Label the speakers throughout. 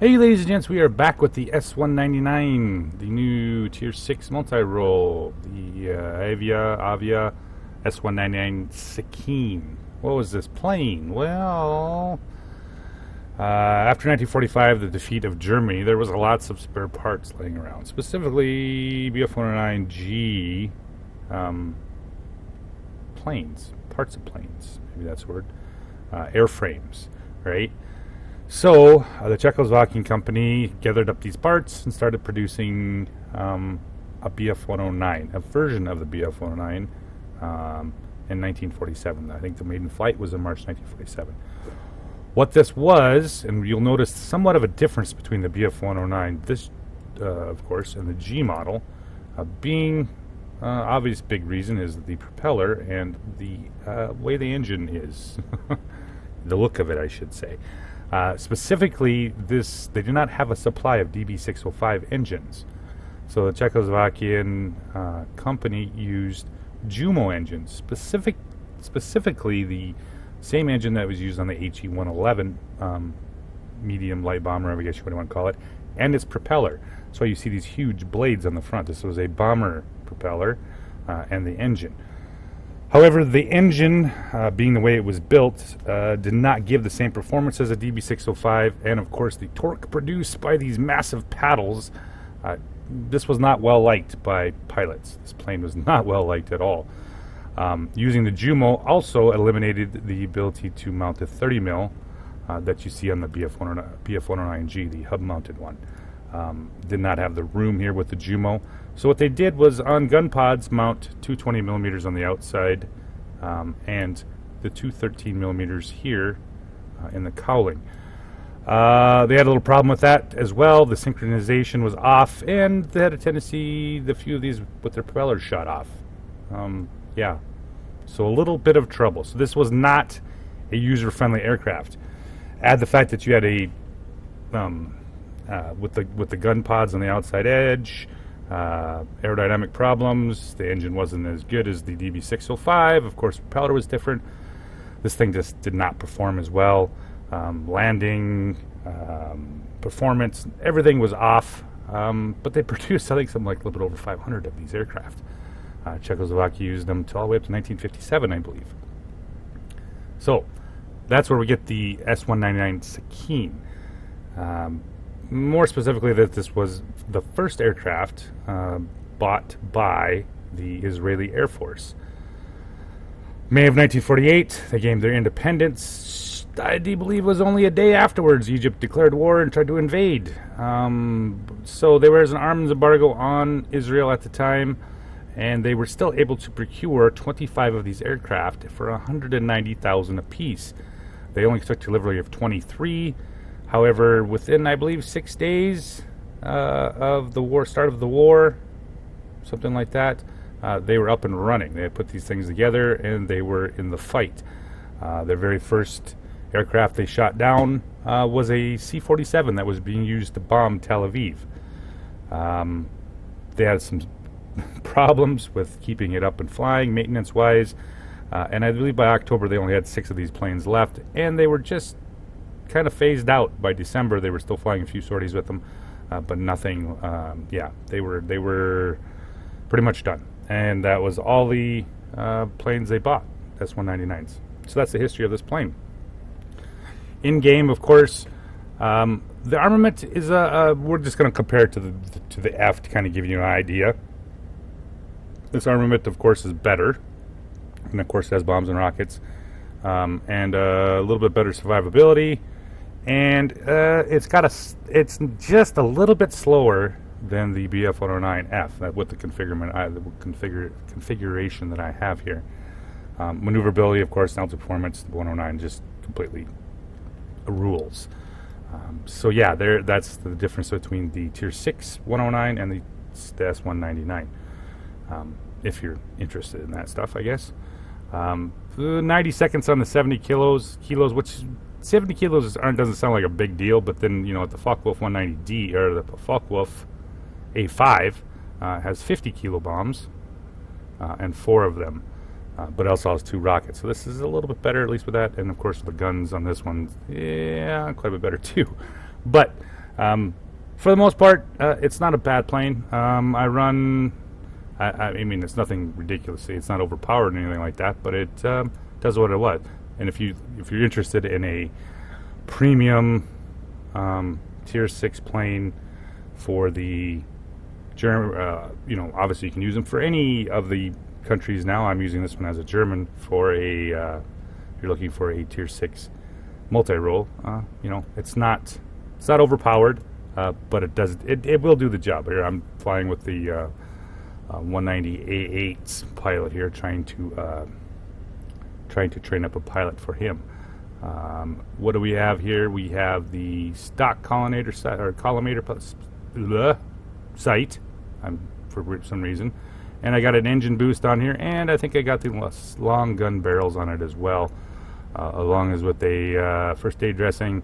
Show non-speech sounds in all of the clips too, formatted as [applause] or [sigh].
Speaker 1: Hey, ladies and gents, we are back with the S199, the new Tier 6 multi-role, the uh, Avia, Avia S199 Sakine. What was this plane? Well, uh, after 1945, the defeat of Germany, there was lots of spare parts laying around, specifically Bf-109G um, planes, parts of planes, maybe that's the word, uh, airframes, right? So uh, the Czechoslovakian company gathered up these parts and started producing um, a Bf-109, a version of the Bf-109 um, in 1947. I think the maiden flight was in March 1947. What this was, and you'll notice somewhat of a difference between the Bf-109, this, uh, of course, and the G model, uh, being uh, obvious big reason is the propeller and the uh, way the engine is, [laughs] the look of it, I should say. Uh, specifically, this they did not have a supply of DB605 engines, so the Czechoslovakian uh, company used Jumo engines, specific, specifically the same engine that was used on the HE-111 um, medium light bomber, I guess you want to call it, and its propeller. So you see these huge blades on the front. This was a bomber propeller uh, and the engine. However, the engine, uh, being the way it was built, uh, did not give the same performance as a DB605, and of course, the torque produced by these massive paddles. Uh, this was not well liked by pilots. This plane was [laughs] not well liked at all. Um, using the Jumo also eliminated the ability to mount a 30 mil uh, that you see on the BF-109, BF-109G, the hub-mounted one. Um, did not have the room here with the Jumo. So what they did was on gun pods mount 220 millimeters on the outside um, and the 213 millimeters here uh, in the cowling. Uh, they had a little problem with that as well. The synchronization was off, and they had a tendency, the few of these, with their propellers shut off. Um, yeah, so a little bit of trouble. So this was not a user-friendly aircraft. Add the fact that you had a um, uh, with the with the gun pods on the outside edge, uh, aerodynamic problems. The engine wasn't as good as the DB605. Of course, propeller was different. This thing just did not perform as well. Um, landing, um, performance, everything was off. Um, but they [laughs] produced, I think, something like a little bit over 500 of these aircraft. Uh, Czechoslovakia used them all the way up to 1957, I believe. So that's where we get the S199 Sakine. Um, more specifically, that this was the first aircraft uh, bought by the Israeli Air Force. May of 1948, they gained their independence. I do believe was only a day afterwards Egypt declared war and tried to invade. Um, so there was an arms embargo on Israel at the time, and they were still able to procure 25 of these aircraft for 190,000 apiece. They only took delivery of 23 However, within, I believe, six days uh, of the war, start of the war, something like that, uh, they were up and running. They had put these things together and they were in the fight. Uh, their very first aircraft they shot down uh, was a C 47 that was being used to bomb Tel Aviv. Um, they had some [laughs] problems with keeping it up and flying, maintenance wise. Uh, and I believe by October they only had six of these planes left, and they were just kind of phased out by December. They were still flying a few sorties with them, uh, but nothing. Um, yeah, they were they were pretty much done, and that was all the uh, planes they bought. S199s. So that's the history of this plane. In game, of course, um, the armament is a. we're just going to compare it to the to the F to kind of give you an idea. This armament, of course, is better, and of course, has bombs and rockets, um, and uh, a little bit better survivability and uh, it's got a it's just a little bit slower than the BF-109F with the configuration I, the configure, configuration that I have here. Um, maneuverability, of course, altitude performance, the 109 just completely rules. Um, so yeah, there that's the difference between the Tier 6 109 and the, the S199. Um, if you're interested in that stuff, I guess. Um, 90 seconds on the 70 kilos, kilos, which 70 kilos doesn't sound like a big deal, but then, you know, the Focke-Wulf 190D, or the Focke-Wulf A5, uh, has 50 kilo bombs, uh, and four of them, uh, but also has two rockets. So this is a little bit better, at least with that. And of course, the guns on this one, yeah, quite a bit better [laughs] too. But Um, for the most part, uh, it's not a bad plane. Um, I run. I, I, mean, it's nothing ridiculously. It's not overpowered or anything like that, but it um, does what it was. And if you if you're interested in a premium um, tier six plane for the German, uh, you know, obviously you can use them for any of the countries. Now I'm using this one as a German for a. Uh, you're looking for a tier six multi-role. Uh, you know, it's not it's not overpowered. Uh, but it does it, it will do the job. Here I'm flying with the uh, uh, 190 A8 pilot here, trying to trying to train up a pilot for him. Um, what do we have here? We have the stock collimator sight or collimator bleh, sight. I'm for some reason, and I got an engine boost on here, and I think I got the long gun barrels on it as well, uh, along as with a uh, first aid dressing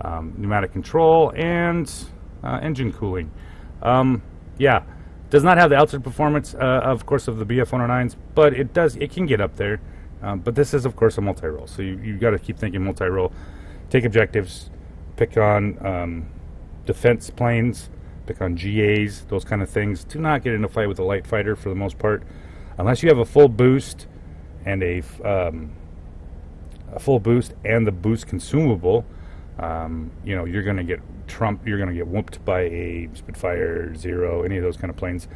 Speaker 1: um, pneumatic control, and uh, engine cooling. Um, yeah, does not have the altitude performance, uh, of course, of the BF-109s, but it does. It can get up there. Um, but this is, of course, a multi-role, so you you got to keep thinking multi-role. Take objectives, pick on um, defense planes, pick on GAs, those kind of things. Do not get in a fight with a light fighter for the most part, unless you have a full boost and a um, a full boost and the boost consumable um, you know, you're going to get Trump, you're going to get whooped by a Spitfire Zero, any of those kind of planes.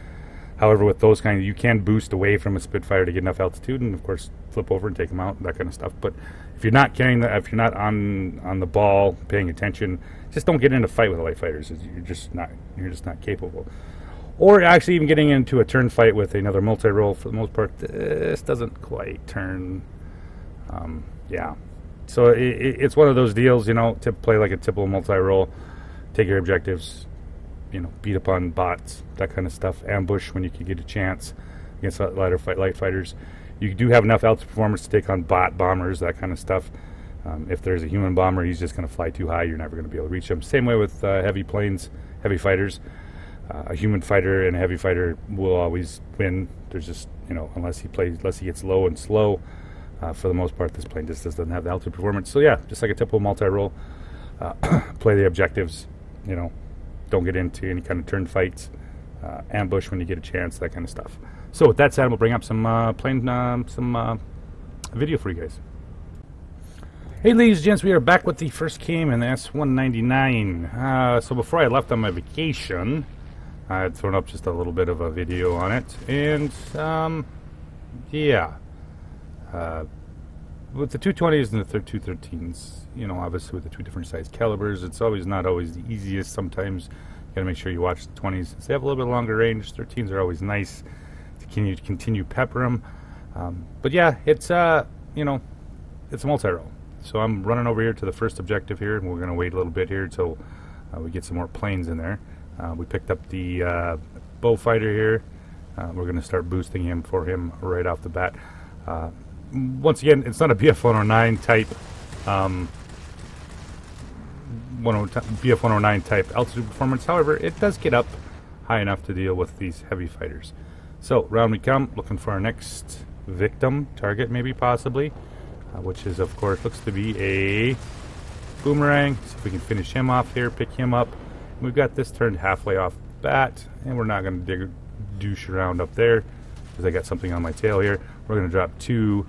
Speaker 1: However, with those kind, you can boost away from a Spitfire to get enough altitude, and of course, flip over and take them out, that kind of stuff. But if you're not carrying the, if you're not on on the ball, paying attention, just don't get in a fight with light fighters. You're just not, you're just not capable. Or actually, even getting into a turn fight with another multi-role. For the most part, this doesn't quite turn. Um, yeah, so it, it's one of those deals, you know, to play like a typical multi-role, take your objectives, you know, beat up on bots, that kind of stuff, ambush when you can get a chance against lighter fight light fighters. You do have enough altitude performance to take on bot bombers, that kind of stuff. Um, if there's a human bomber, he's just going to fly too high. You're never going to be able to reach him. Same way with uh, heavy planes, heavy fighters. Uh, a human fighter and a heavy fighter will always win. There's just you know unless he plays, unless he gets low and slow uh, for the most part, this plane just doesn't have the altitude performance. So yeah, just like a typical multi-role, uh, [clears throat] play the objectives. You know, don't get into any kind of turn fights, uh, ambush when you get a chance, that kind of stuff. So with that said, we'll bring up some uh, plane, um, some uh, video for you guys. Hey, ladies and gents, we are back with the first cam in the S199. Uh, so before I left on my vacation, I had thrown up just a little bit of a video on it, and um, yeah uh, with the 220s and the 213s, you know, obviously with the two different size calibers, it's always not always the easiest. Sometimes you got to make sure you watch the 20s. Since they have a little bit longer range, 13s are always nice to continue, continue pepper them. Um, but yeah, it's, uh, you know, it's a multi-role. So I'm running over here to the first objective here, and we're going to wait a little bit here until uh, we get some more planes in there. Uh, we picked up the uh, Beaufighter here. Uh, we're going to start boosting him for him right off the bat. Once again, it's not a BF-109 type um, BF-109 type altitude performance. However, it does get up high enough to deal with these heavy fighters. So round we come, looking for our next victim target, maybe possibly, uh, which is of course looks to be a boomerang. See if we can finish him off here, pick him up. We've got this turned halfway off bat, and we're not going to dig douche around up there because I got something on my tail here. We're going to drop two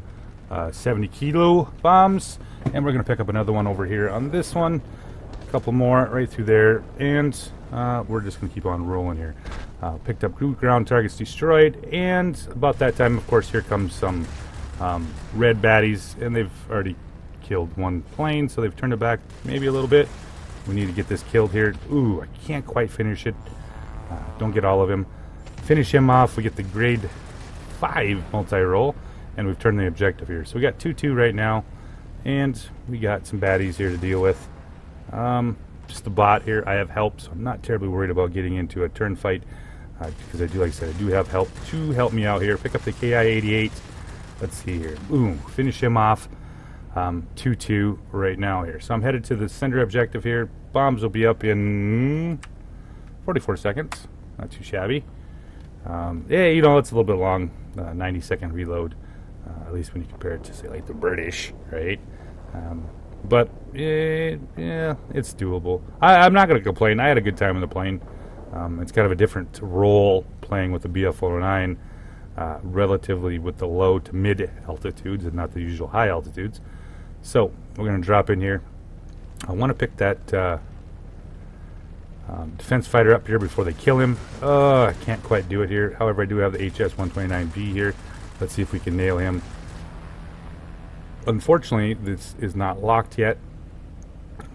Speaker 1: uh, 70 kilo bombs. And we're going to pick up another one over here on this one. A couple more right through there. And uh, we're just going to keep on rolling here. Uh, picked up ground targets destroyed. And about that time, of course, here comes some um, red baddies. And they've already killed one plane. So they've turned it back maybe a little bit. We need to get this killed here. Ooh, I can't quite finish it. Uh, don't get all of him. Finish him off. We get the grade 5 multi-role and we've turned the objective here. So we got 2-2 right now, and we got some baddies here to deal with. Um, just the bot here. I have help, so I'm not terribly worried about getting into a turn fight uh, because I do, like I said, I do have help to help me out here. Pick up the KI-88. Let's see here. Boom. Finish him off. 2-2 um, right now here. So I'm headed to the center objective here. Bombs will be up in 44 seconds. Not too shabby. Um, yeah, you know, it's a little bit long. Uh, 90 second reload at least when you compare it to say like the British, right? Um, but eh, yeah, it's doable. I, I'm not going to complain. I had a good time in the plane. Um, it's kind of a different role playing with the BF-109, uh, relatively with the low to mid altitudes and not the usual high altitudes. So we're going to drop in here. I want to pick that uh, um, defense fighter up here before they kill him. Oh, I can't quite do it here. However, I do have the HS-129B here. Let's see if we can nail him. Unfortunately, this is not locked yet,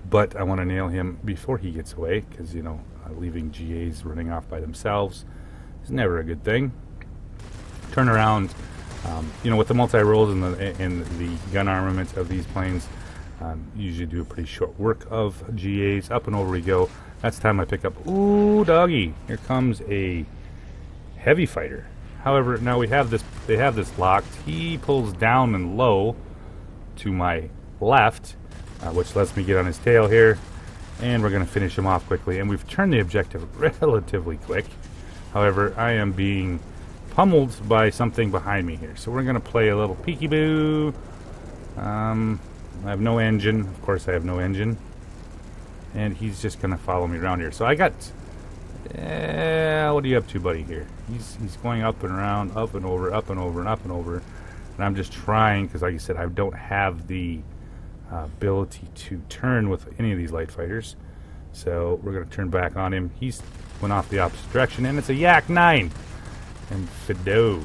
Speaker 1: but I want to nail him before he gets away because, you know, uh, leaving GAs running off by themselves is never a good thing. Turn around, um, you know, with the multi-roles and the, and the gun armament of these planes, um, usually do a pretty short work of GAs. Up and over we go. That's time I pick up. Ooh, doggy! Here comes a heavy fighter. However, now we have this. They have this locked. He pulls down and low to my left, uh, which lets me get on his tail here and we're going to finish him off quickly. And we've turned the objective [laughs] relatively quick. However, I am being pummeled by something behind me here. So we're going to play a little peekaboo. Um, I have no engine. Of course, I have no engine. And he's just going to follow me around here. So I got... Uh, what are you up to, buddy, here? He's, he's going up and around, up and over, up and over, and up and over. And I'm just trying, because like I said, I don't have the uh, ability to turn with any of these light fighters. So we're going to turn back on him. He's went off the opposite direction, and it's a Yak 9. And Fido,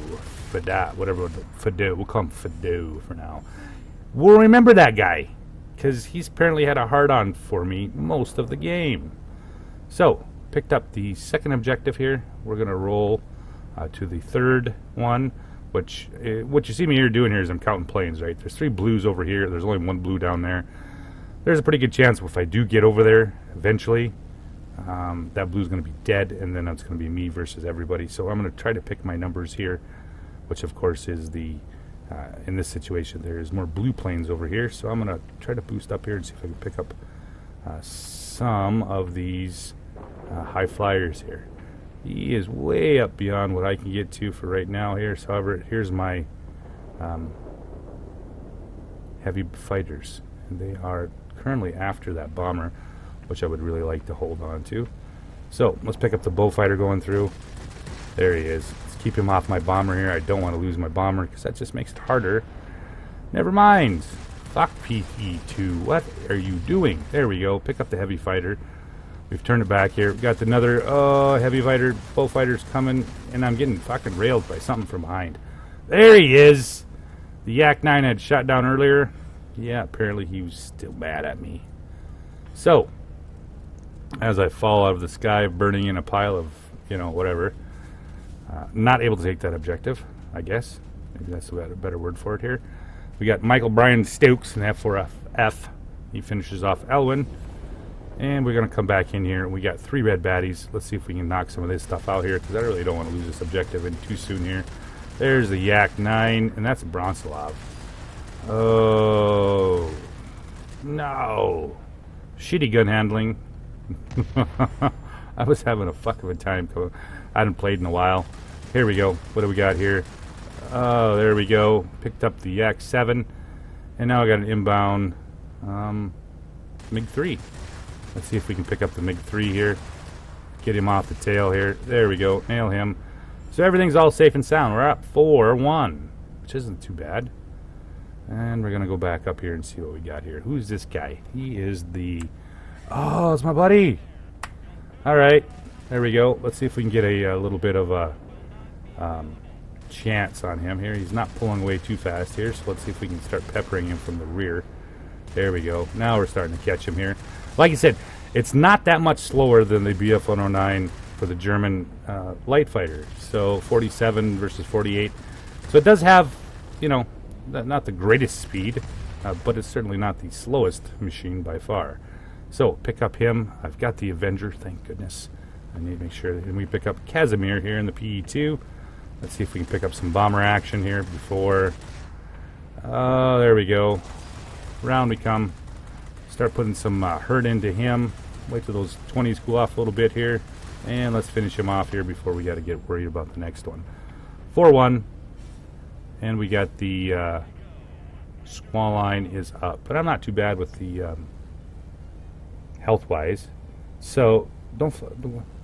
Speaker 1: Fida, whatever, Fido, we'll call him Fido for now. We'll remember that guy, because he's apparently had a hard-on for me most of the game. So, picked up the second objective here. We're going to roll uh, to the third one which uh, what you see me here doing here is I'm counting planes, right? There's three blues over here. There's only one blue down there. There's a pretty good chance if I do get over there eventually, um, that blue's going to be dead, and then it's going to be me versus everybody. So I'm going to try to pick my numbers here, which of course is the uh, in this situation there's more blue planes over here. So I'm going to try to boost up here and see if I can pick up uh, some of these uh, high flyers here. He is way up beyond what I can get to for right now here. So, however, here's my um, heavy fighters. And they are currently after that bomber, which I would really like to hold on to. So, let's pick up the Beaufighter going through. There he is. Let's keep him off my bomber here. I don't want to lose my bomber because that just makes it harder. Never mind. Fuck PE2. What are you doing? There we go. Pick up the heavy fighter. We've turned it back here. We've got another uh, heavy fighter, Beaufighters coming, and I'm getting fucking railed by something from behind. There he is! The Yak 9 had shot down earlier. Yeah, apparently he was still mad at me. So, as I fall out of the sky, burning in a pile of, you know, whatever, uh, not able to take that objective, I guess. Maybe that's a better word for it here. We got Michael Brian Stokes in F4F. He finishes off Elwyn. And we're going to come back in here. We got three red baddies. Let's see if we can knock some of this stuff out here because I really don't want to lose this objective in too soon here. There's the Yak 9, and that's Bronzolov. Oh. No. Shitty gun handling. [laughs] I was having a fuck of a time. I hadn't played in a while. Here we go. What do we got here? Oh, there we go. Picked up the Yak 7. And now I got an inbound um, MiG-3. Let's see if we can pick up the MiG-3 here. Get him off the tail here. There we go. Nail him. So everything's all safe and sound. We're at 4-1, which isn't too bad. And we're going to go back up here and see what we got here. Who's this guy? He is the... Oh, it's my buddy! Alright, there we go. Let's see if we can get a, a little bit of a um, chance on him here. He's not pulling away too fast here, so let's see if we can start peppering him from the rear. There we go. Now we're starting to catch him here. Like I said, it's not that much slower than the Bf 109 for the German uh, light fighter. So 47 versus 48. So it does have, you know, not the greatest speed, uh, but it's certainly not the slowest machine by far. So pick up him. I've got the Avenger, thank goodness. I need to make sure that we pick up Casimir here in the PE2. Let's see if we can pick up some bomber action here before. Oh, there we go. Round we come. Start putting some uh, hurt into him. Wait till those 20s cool off a little bit here. And let's finish him off here before we got to get worried about the next one. 4-1. And we got the uh, Squall line is up, but I'm not too bad with the um, health wise. So don't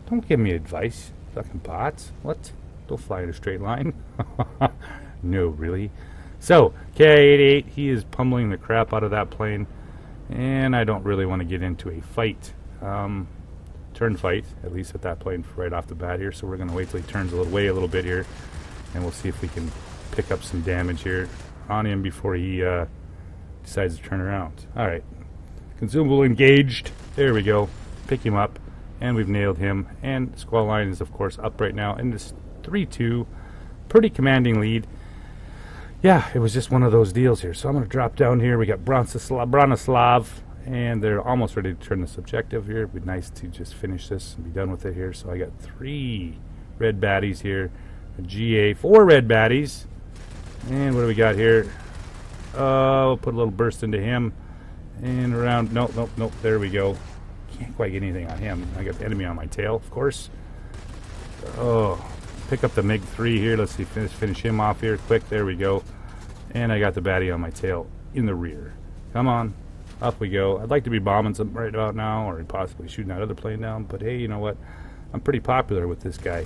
Speaker 1: don't give me advice, fucking bots. What? Don't fly in a straight line. [laughs] no, really. So Ki-88, he is pummeling the crap out of that plane, and I don't really want to get into a fight. Um, turn fight, at least at that plane right off the bat here. So we're going to wait till he turns a little way a little bit here, and we'll see if we can pick up some damage here on him before he uh, decides to turn around. All right, consumable engaged. There we go. Pick him up, and we've nailed him. And squall line is of course up right now, and this three-two, pretty commanding lead. Yeah, it was just one of those deals here. So I'm going to drop down here. We got Bronislav, Bronislav and they're almost ready to turn this objective here. It'd be nice to just finish this and be done with it here. So I got three red baddies here, a GA, four red baddies, and what do we got here? Oh, we'll put a little burst into him, and around. Nope, nope, nope. There we go. Can't quite get anything on him. I got the enemy on my tail, of course. Oh, pick up the MiG 3 here. Let's see, finish, finish him off here quick. There we go. And I got the baddie on my tail in the rear. Come on, up we go. I'd like to be bombing something right about now, or possibly shooting that other plane down, but hey, you know what? I'm pretty popular with this guy.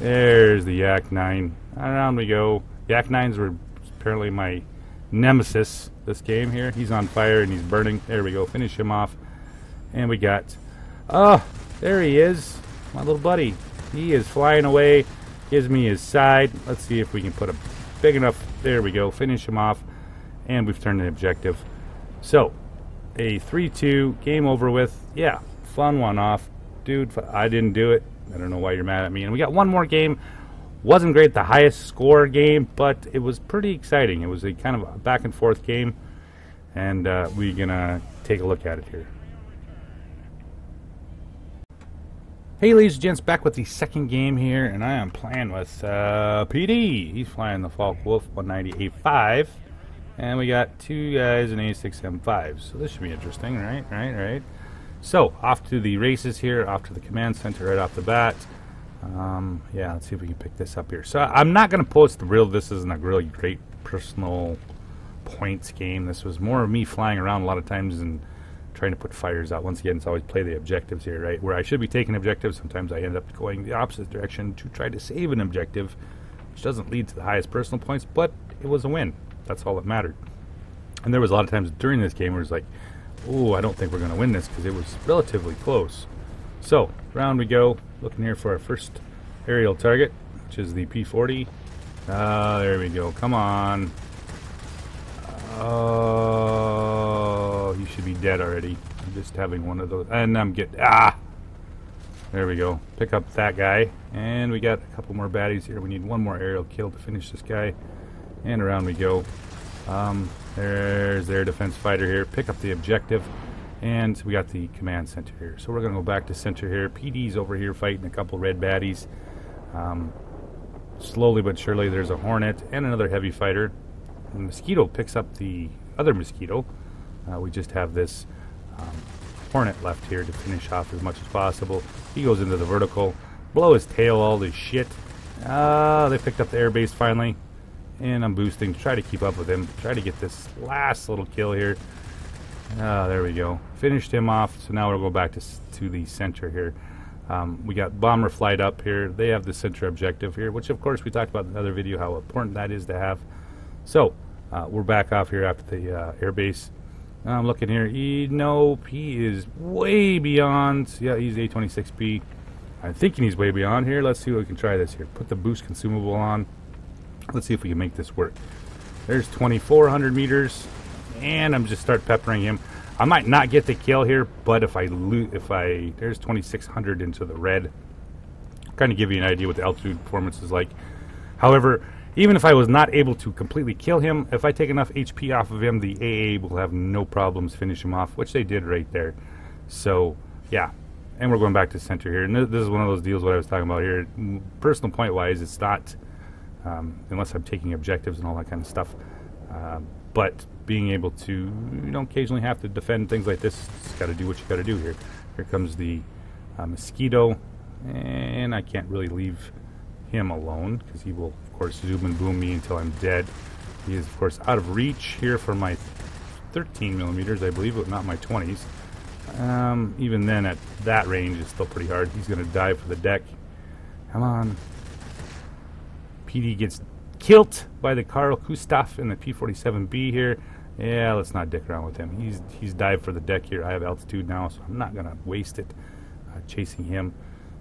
Speaker 1: There's the Yak 9. Around we go. Yak 9s were apparently my nemesis this game here. He's on fire and he's burning. There we go. Finish him off. And we got... Oh, there he is. My little buddy. He is flying away. Gives me his side. Let's see if we can put a big enough... There we go. Finish him off. And we've turned the objective. So, a 3-2, game over with. Yeah, fun one off. Dude, I didn't do it. I don't know why you're mad at me. And we got one more game. Wasn't great, the highest score game, but it was pretty exciting. It was a kind of a back and forth game. And uh, we're going to take a look at it here. Hey, ladies and gents, back with the second game here, and I am playing with uh, PD. He's flying the Focke-Wulf 198.5. And we got two guys in A6M5. So this should be interesting, right? Right, right. So, off to the races here, off to the command center right off the bat. Um, yeah, let's see if we can pick this up here. So, I'm not going to post the real, this isn't a really great personal points game. This was more of me flying around a lot of times and trying to put fires out. Once again, it's always play the objectives here, right? Where I should be taking objectives, sometimes I end up going the opposite direction to try to save an objective, which doesn't lead to the highest personal points, but it was a win. That's all that mattered. And there was a lot of times during this game where it's like, oh, I don't think we're going to win this because it was relatively close. So, round we go. Looking here for our first aerial target, which is the P-40. Ah, uh, there we go. Come on. Oh, you should be dead already. I'm just having one of those. And I'm getting... Ah! There we go. Pick up that guy. And we got a couple more baddies here. We need one more aerial kill to finish this guy. And around we go. Um, there's their defense fighter here. Pick up the objective. And we got the command center here. So we're going to go back to center here. PD's over here fighting a couple red baddies. Um, slowly but surely there's a Hornet and another heavy fighter. The Mosquito picks up the other Mosquito. Uh, we just have this um, Hornet left here to finish off as much as possible. He goes into the vertical. Blow his tail all this shit. Ah, uh, they picked up the airbase finally. And I'm boosting to try to keep up with him. Try to get this last little kill here. Ah, there we go. Finished him off. So now we'll go back to, to the center here. Um, we got bomber flight up here. They have the center objective here, which of course we talked about in another video how important that is to have. So uh, we're back off here after the uh, airbase. I'm looking here. He, nope, he is way beyond. Yeah, he's A26B. I'm thinking he's way beyond here. Let's see what we can try this here. Put the boost consumable on. Let's see if we can make this work. There's 2,400 meters, and I'm just start peppering him. I might not get the kill here, but if I loot, if I there's 2,600 into the red, kind of give you an idea what the altitude performance is like. However, even if I was not able to completely kill him, if I take enough HP off of him, the AA will have no problems finish him off, which they did right there. So, yeah. And we're going back to center here. And this is one of those deals what I was talking about here. Personal point wise, it's not um, unless I'm taking objectives and all that kind of stuff. Uh, but being able to, you know, occasionally have to defend things like this, just got to do what you got to do here. Here comes the uh, mosquito, and I can't really leave him alone because he will, course, zoom and boom me until I'm dead. He is, of course, out of reach here for my 13 millimeters, I believe, but not my 20s. Um, even then, at that range, it's still pretty hard. He's going to dive for the deck. Come on. PD gets killed by the Carl Kustaf in the P-47B here. Yeah, let's not dick around with him. He's he's dived for the deck here. I have altitude now, so I'm not going to waste it uh, chasing him.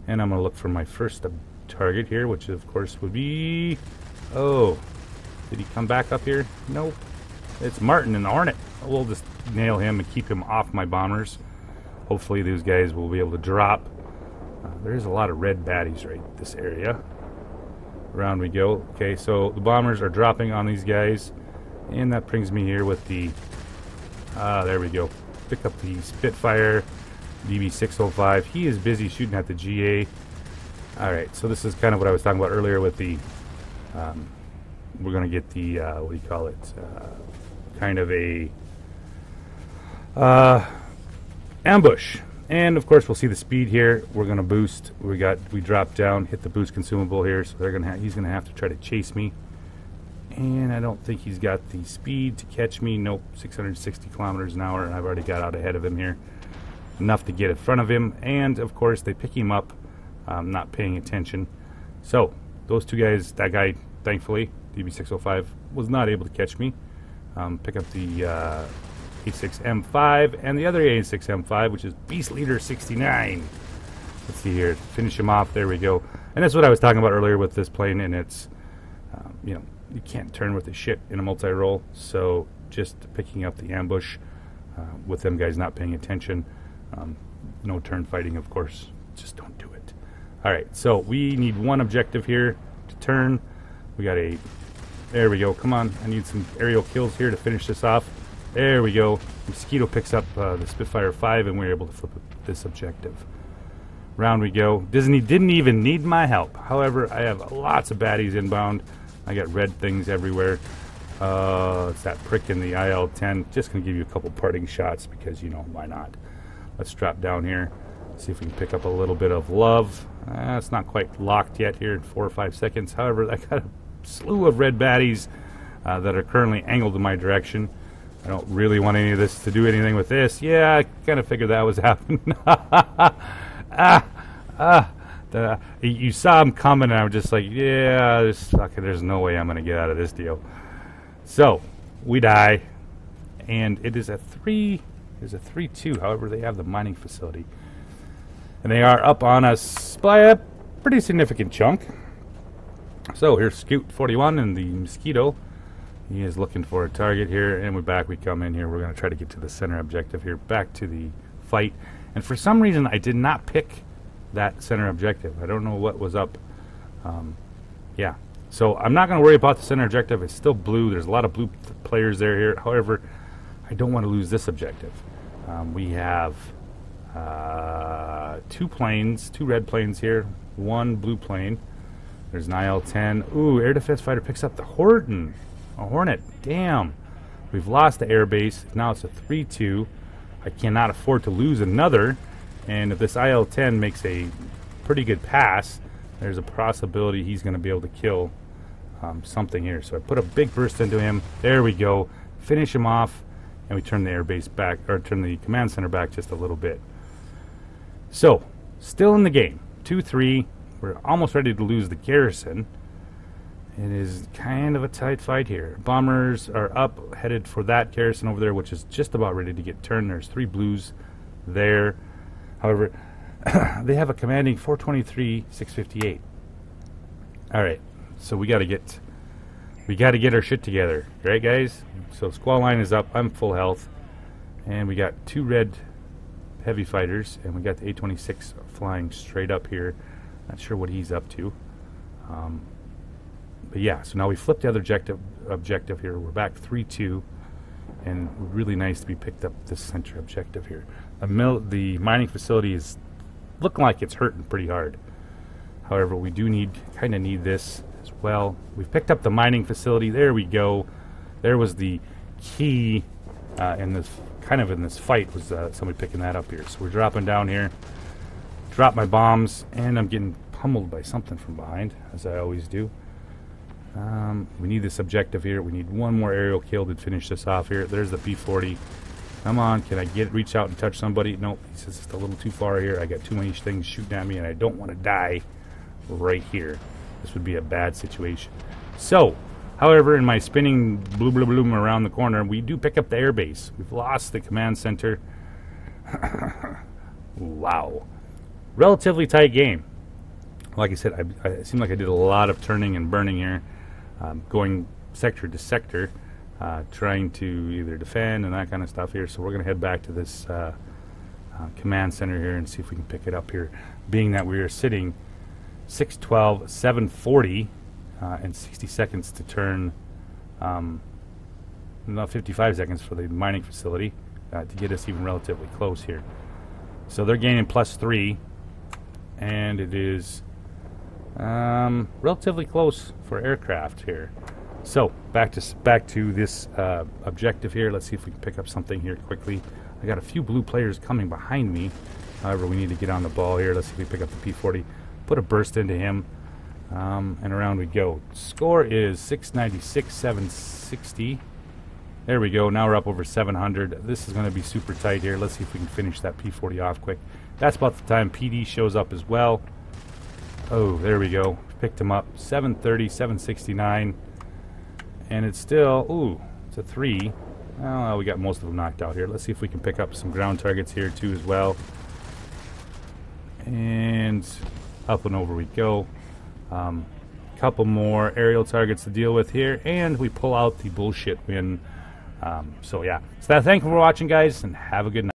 Speaker 1: And I'm going to look for my first target here, which of course would be... Oh, did he come back up here? Nope. It's Martin and the Hornet. We'll just nail him and keep him off my bombers. Hopefully these guys will be able to drop. Uh, there's a lot of red baddies right this area. Around we go. Okay, so the bombers are dropping on these guys. And that brings me here with the... Ah, there we go. Pick up the Spitfire DB605. He is busy shooting at the GA. Alright, so this is kind of what I was talking about earlier with the... Um, we're going to get the, uh, what do you call it? Uh, kind of a... Uh, ambush. And of course, we'll see the speed here. We're going to boost. We got we drop down, hit the boost consumable here, so they're gonna he's going to have to try to chase me. And I don't think he's got the speed to catch me. Nope, 660 kilometers an hour, and I've already got out ahead of him here. Enough to get in front of him, and of course they pick him up, um, not paying attention. So those two guys, that guy, thankfully, DB605, was not able to catch me. Um, pick up the uh, A6M5 and the other A6M5, which is Beast Leader 69. Let's see here, finish him off. There we go. And that's what I was talking about earlier with this plane, and it's, um, you know, you can't turn with the shit in a multi-role, so just picking up the ambush uh, with them guys not paying attention. Um, no turn fighting, of course. Just don't do it. All right, so we need one objective here to turn. We got a. There we go. Come on, I need some aerial kills here to finish this off. There we go. Mosquito picks up uh, the Spitfire 5, and we're able to flip this objective. Round we go. Disney didn't even need my help. However, I have lots of baddies inbound. I got red things everywhere. Uh, it's that prick in the IL-10. Just going to give you a couple parting shots because, you know, why not? Let's drop down here. See if we can pick up a little bit of love. Uh, it's not quite locked yet here in four or five seconds. However, I got a slew of red baddies uh, that are currently angled in my direction. I don't really want any of this to do anything with this. Yeah, I kind of figured that was [laughs] happening. ah, ah. The, you saw him coming, and I'm just like, yeah, there's, there's no way I'm going to get out of this deal. So, we die, and it is a 3, there's a 3-2. However, they have the mining facility. And they are up on us by a pretty significant chunk. So, here's Scoot 41 and the Mosquito. He is looking for a target here, and we're back. We come in here. We're going to try to get to the center objective here, back to the fight. And for some reason, I did not pick that center objective. I don't know what was up. Um, yeah. So I'm not going to worry about the center objective. It's still blue. There's a lot of blue players there here. However, I don't want to lose this objective. Um, we have uh, two planes, two red planes here, one blue plane. There's an IL-10. Ooh, air defense fighter picks up the Horton. A Hornet. Damn. We've lost the air base. Now it's a 3-2. I cannot afford to lose another. And if this IL-10 makes a pretty good pass, there's a possibility he's going to be able to kill um, something here. So I put a big burst into him. There we go. Finish him off, and we turn the airbase back, or turn the command center back just a little bit. So, still in the game. 2-3. We're almost ready to lose the garrison. It is kind of a tight fight here. Bombers are up, headed for that garrison over there, which is just about ready to get turned. There's three blues there. However, [coughs] they have a commanding 423 658. All right, so we got to get we got to get our shit together, right, guys? So squall line is up. I'm full health, and we got two red heavy fighters, and we got the A26 flying straight up here. Not sure what he's up to. Um, but yeah, so now we flip the other objective objective here. We're back three two, and really nice to be picked up this center objective here the the mining facility is looking like it's hurting pretty hard. However, we do need, kind of need this as well. We've picked up the mining facility. There we go. There was the key uh, in this, kind of in this fight was uh, somebody picking that up here. So we're dropping down here. Drop my bombs, and I'm getting pummeled by something from behind, as I always do. Um, we need this objective here. We need one more aerial kill to finish this off here. There's the P-40. Come on, can I get reach out and touch somebody? Nope, he's just a little too far here. I got too many things shooting at me, and I don't want to die right here. This would be a bad situation. So, however, in my spinning blue blue bloom around the corner, we do pick up the airbase. We've lost the command center. [coughs] wow. Relatively tight game. Like I said, I, I it seemed like I did a lot of turning and burning here, um, going sector to sector, uh, trying to either defend and that kind of stuff here. So we're going to head back to this uh, uh, command center here and see if we can pick it up here, being that we are sitting 612, 740, uh, and 60 seconds to turn, um, not 55 seconds for the mining facility uh, to get us even relatively close here. So they're gaining plus three, and it is um, relatively close for aircraft here. So back to back to this uh, objective here. Let's see if we can pick up something here quickly. I got a few blue players coming behind me. However, we need to get on the ball here. Let's see if we pick up the P40. Put a burst into him. Um, and around we go. Score is 696, 760. There we go. Now we're up over 700. This is going to be super tight here. Let's see if we can finish that P40 off quick. That's about the time PD shows up as well. Oh, there we go. Picked him up. 730, 769. And it's still, ooh, it's a 3. Oh, we got most of them knocked out here. Let's see if we can pick up some ground targets here too as well. And up and over we go. Um, couple more aerial targets to deal with here, and we pull out the bullshit win. Um, so yeah, so thank you for watching, guys, and have a good night.